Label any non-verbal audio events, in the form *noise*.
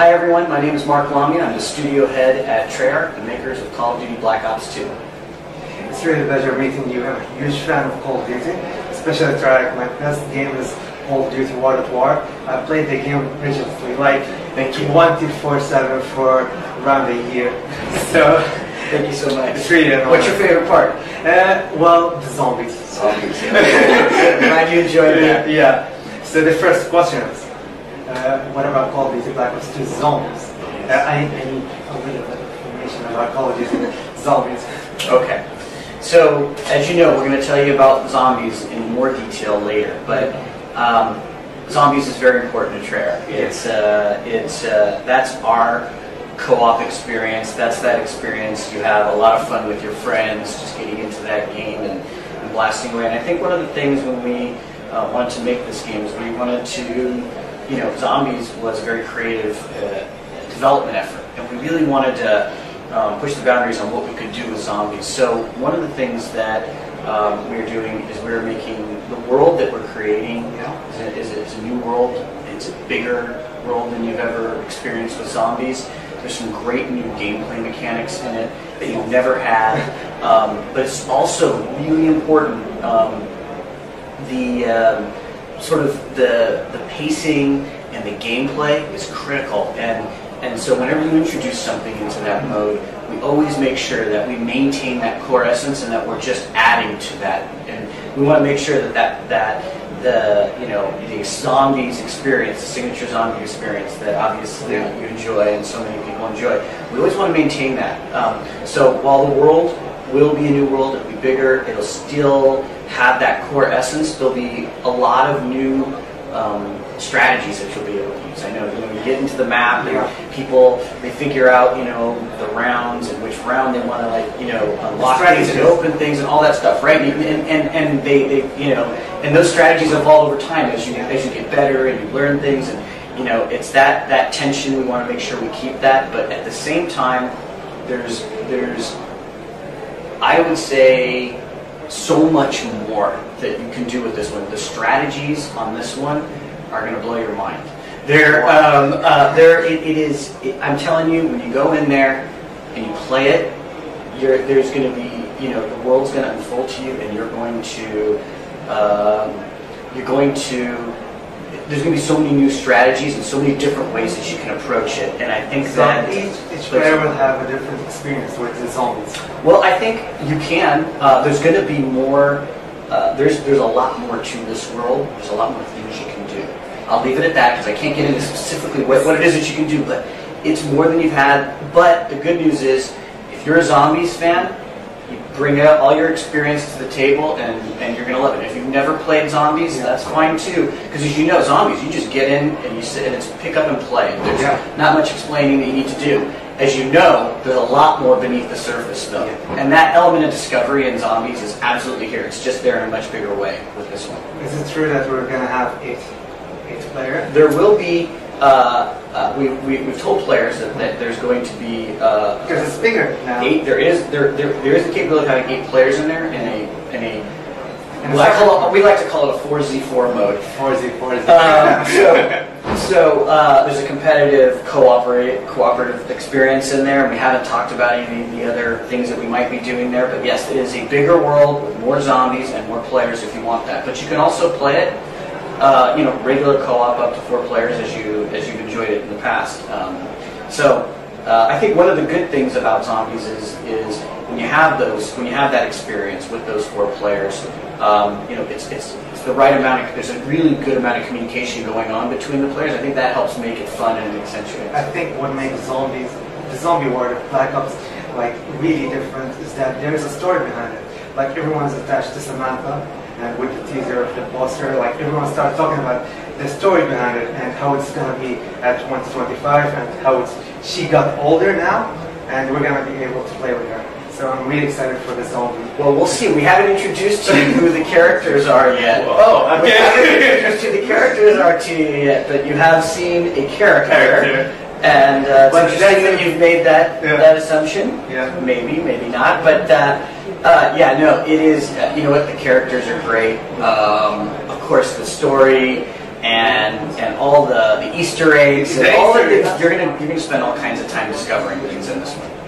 Hi everyone, my name is Mark Lamia. I'm the studio head at Treyarch, the makers of Call of Duty Black Ops 2. It's really a pleasure meeting you. I'm a huge fan of Call of Duty, especially Treyarch. My best game is Call of Duty World at War. I played the game religiously, like Thank you. 24-7 for around a year. *laughs* So Thank you so much. it's really What's your favorite part? Uh, well, the zombies. Zombies. *laughs* Glad you enjoyed *laughs* that. yeah. So the first question is, uh, what about Call of Duty Black Ops 2 zombies? Uh, I, I need a little bit of information about Duty *laughs* zombies. Okay. So, as you know, we're going to tell you about zombies in more detail later, but um, zombies is very important to Treyarch. It's, uh, it's, uh, that's our co-op experience. That's that experience. You have a lot of fun with your friends, just getting into that game and, and blasting away. And I think one of the things when we uh, wanted to make this game is we wanted to, you know, zombies was a very creative uh, development effort, and we really wanted to um, push the boundaries on what we could do with zombies. So one of the things that um, we're doing is we're making the world that we're creating Yeah. is a, is, a, new world. It's a bigger world than you've ever experienced with zombies. There's some great new gameplay mechanics in it that you've never had, um, but it's also really important. Um, the um, sort of the the pacing and the gameplay is critical and and so whenever you introduce something into that mode we always make sure that we maintain that core essence and that we're just adding to that and we want to make sure that that that the you know the zombies experience the signature zombie experience that obviously Yeah. you enjoy and so many people enjoy we always want to maintain that um, so while the world will be a new world. It'll be bigger. It'll still have that core essence. There'll be a lot of new um, strategies that you'll be able to use. I know know you get into the map and people they figure out you know the rounds and which round they want to like you know unlock things and open things and all that stuff, right? And and, and, and they, they you know and those strategies evolve over time as you as you get better and you learn things and you know it's that that tension we want to make sure we keep that, but at the same time there's there's I would say so much more that you can do with this one. The strategies on this one are going to blow your mind. There, um, uh, there, it, it is. It, I'm telling you, when you go in there and you play it, there's going to be, you know, the world's going to unfold to you, and you're going to, um, you're going to. There's going to be so many new strategies and so many different ways that you can approach it, and I think So that each, each player will have a different experience with the zombies. well, I think you can. Uh, there's going to be more. Uh, there's there's a lot more to this world. There's a lot more things you can do. I'll leave it at that because I can't get into specifically what, what it is that you can do. But it's more than you've had. But the good news is, if you're a zombies fan, bring out all your experience to the table, and, and you're going to love it. If you've never played zombies, that's fine too. Because as you know, zombies, you just get in and you sit and it's pick up and play. There's Yeah. not much explaining that you need to do. As you know, there's a lot more beneath the surface, though. Yeah. And that element of discovery in zombies is absolutely here. It's just there in a much bigger way with this one. Is it true that we're gonna have eight, eight player? There will be, uh, uh, we, we, we've told players that, that there's going to be uh, Because it's bigger now. eight. There is there, there there is the capability of having eight players in there in a in a. I call it, we like to call it a 4z4 mode. 4Z, 4Z. Um, so, *laughs* so uh, there's a competitive cooperate cooperative experience in there, and we haven't talked about any of the other things that we might be doing there. But yes, it is a bigger world with more zombies and more players if you want that. But you can also play it, uh, you know, regular co-op up to four players as you as you've enjoyed it in the past. Um, so uh, I think one of the good things about zombies is is when you have those when you have that experience with those four players, um, you know, it's it's it's the right amount. Of, there's a really good amount of communication going on between the players. I think that helps make it fun and accentuate. I think what makes zombies, the zombie world of Black Ops, like really different is that there is a story behind it. Like everyone's attached to Samantha, and with the teaser of the poster, like everyone started talking about the story behind it and how it's gonna be at 2025 and how it's she got older now, and we're gonna be able to play with her. So I'm really excited for this zombie. Well, we'll see. We haven't introduced to you who the characters are *laughs* yet. Oh, We haven't introduced who the characters are to you yet, but you have seen a character. Character. And uh, it's But interesting that you've made that Yeah. that assumption. Yeah. Maybe, maybe not. But uh, uh, yeah, no, it is. Uh, you know what? The characters are great. Um, of course, the story and and all the, the Easter eggs and all the things. You're gonna you're gonna spend all kinds of time discovering things in this one.